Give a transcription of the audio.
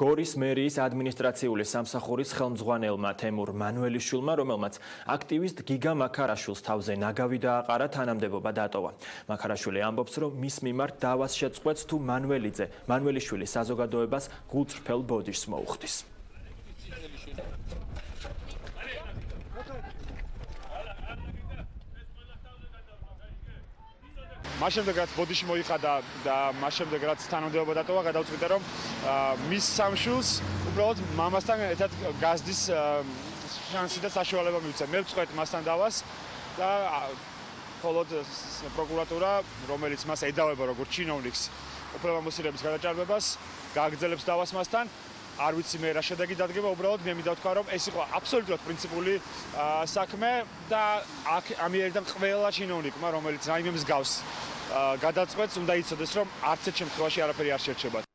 გორის მერიის ადმინისტრაციული სამსახურის ხელმძღვანელმა თემურ მანუელიშვილმა, რომელმაც აქტივისტ გიგა მაქარაშვილს თავზე ნაგავი დააყარა, თანამდებობა დატოვა. მაქარაშვილი ამბობს, რომ მის მიმართ დავას შეწყვეტს თუ მანუელიძე, მანუელიშვილი საზოგადოებას გულწრფელ ბოდიშს მოუხდის. მას შემდეგ რაც ბოდიში მოიხადა და მას შემდეგ რაც თანამდებობა დატოვა, გადავწყვიტე რომ მის სამშულს უბრალოდ მამასთან ერთად გაზდის შანსი და საშუალება მივცე. მე ვწყვეტ მასთან დავას და ხოლოდ პროკურატურა, რომელიც მას ედავება როგორც ჩინოვნიკს, უფლებამოსილების გადაჭარბებას, გააგრძელებს დავას მასთან. არ ვიცი მე რა შედეგი დადგება, უბრალოდ მე ვთქვა, რომ ეს იყო აბსოლუტურად პრინციპული საქმე და აქ ამიერიდან ყველა ჩინოვნიკმა, რომელიც რაიმე მსგავს გადაწყვეტს, უნდა იცოდეს, რომ არც ერთ შემთხვევაში არაფერი არ შეერჩება.